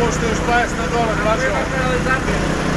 košta još 20 dolara.